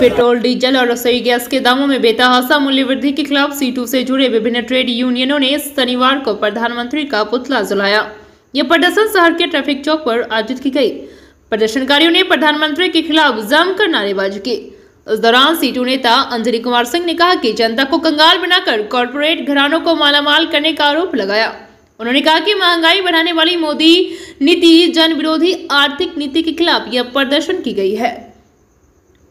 Petrol, diesel और रसोई gas के दामों में बेतहासा मूल्य वृद्धि के खिलाफ सीटू से जुड़े विभिन्न ट्रेड यूनियनों ने शनिवार को प्रधानमंत्री का पुतला जलाया। यह प्रदर्शन शहर के ट्रैफ़िक चौक पर आयोजित की गई। प्रदर्शनकारियों ने प्रधानमंत्री के खिलाफ जमकर नारेबाजी की। इस दौरान सीटू नेता अंजलि कुमार सिंह ने कहा कि जनता को कंगाल बनाकर कॉरपोरेट घरानों को मालामाल करने का आरोप लगाया। उन्होंने कहा कि महँगाई बढ़ाने वाली मोदी नीति जन विरोधी आर्थिक नीति के खिलाफ यह प्रदर्शन की गई है।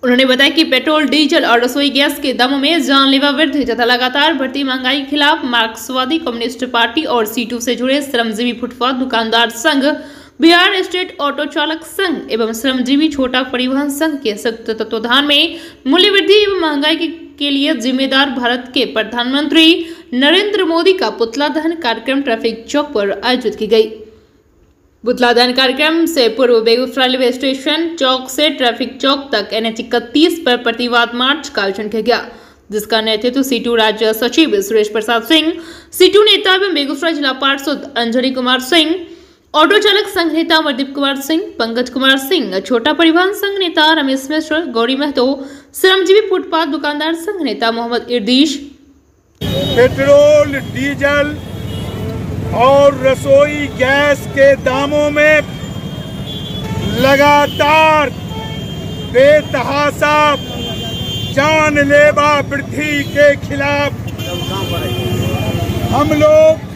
उन्होंने बताया कि पेट्रोल, डीजल और रसोई गैस के दामों में जानलेवा वृद्धि तथा लगातार बढ़ती महँगाई के खिलाफ मार्क्सवादी कम्युनिस्ट पार्टी और सीटू से जुड़े श्रमजीवी फुटपाथ दुकानदार संघ बिहार स्टेट ऑटो चालक संघ एवं श्रमजीवी छोटा परिवहन संघ के संयुक्त तत्वाधान में मूल्य वृद्धि एवं महँगाई के, के लिए जिम्मेदार भारत के प्रधानमंत्री नरेंद्र मोदी का पुतला दहन कार्यक्रम ट्रैफ़िक चौक पर आयोजित की गई। पुतला दहन कार्यक्रम से पूर्व बेगूसराय रेलवे स्टेशन चौक से ट्रैफ़िक चौक तक एन एच इकतीस पर प्रतिवाद मार्च का आयोजन किया गया जिसका नेतृत्व सीटू राज्य सचिव सुरेश प्रसाद सिंह सीटू नेता एवं बेगूसराय जिला पार्षद अंजलि कुमार सिंह ऑटो चालक संघ नेता अमरदीप कुमार सिंह, पंकज कुमार सिंह, छोटा परिवहन संघ नेता रमेश मिश्र, गौरी महतो, श्रमजीवी फुटपाथ दुकानदार संघ नेता मोहम्मद इर्दीश। पेट्रोल, डीजल और रसोई गैस के दामों में लगातार बेतहासा जानलेवा वृद्धि के खिलाफ हम लोग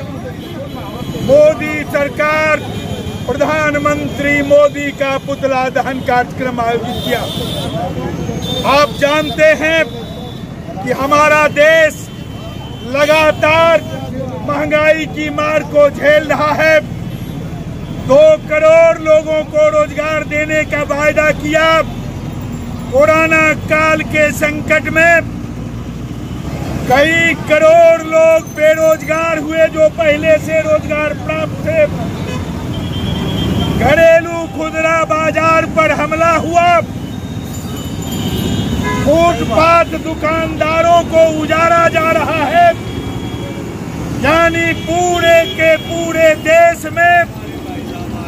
मोदी सरकार, प्रधानमंत्री मोदी का पुतला दहन कार्यक्रम आयोजित किया। आप जानते हैं कि हमारा देश लगातार महँगाई की मार को झेल रहा है। दो करोड़ लोगों को रोज़गार देने का वायदा किया। कोरोना काल के संकट में कई करोड़ लोग बेरोजगार हुए जो पहले से रोज़गार प्राप्त थे। घरेलू खुदरा बाज़ार पर हमला हुआ। फुटपाथ दुकानदारों को उजाड़ा जा रहा है। यानी पूरे के पूरे देश में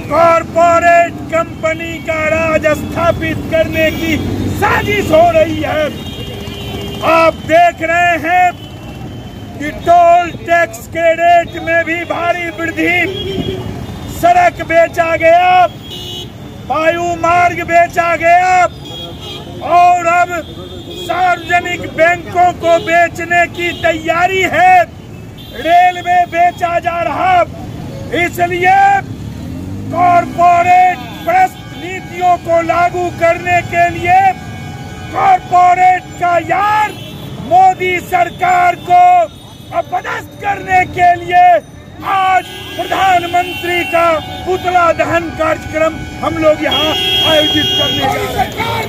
कॉरपोरेट कंपनी का राज स्थापित करने की साजिश हो रही है। आप देख रहे हैं कि टोल टैक्स के रेट में भी भारी वृद्धि। सड़क बेचा गया, वायु मार्ग बेचा गया, और अब सार्वजनिक बैंकों को बेचने की तैयारी है। रेलवे बेचा जा रहा, इसलिए कॉरपोरेट भ्रष्ट नीतियों को लागू करने के लिए कॉरपोरेट का यार मोदी सरकार को अपदस्थ करने के लिए आज प्रधानमंत्री का पुतला दहन कार्यक्रम हम लोग यहाँ आयोजित करने जा रहे हैं।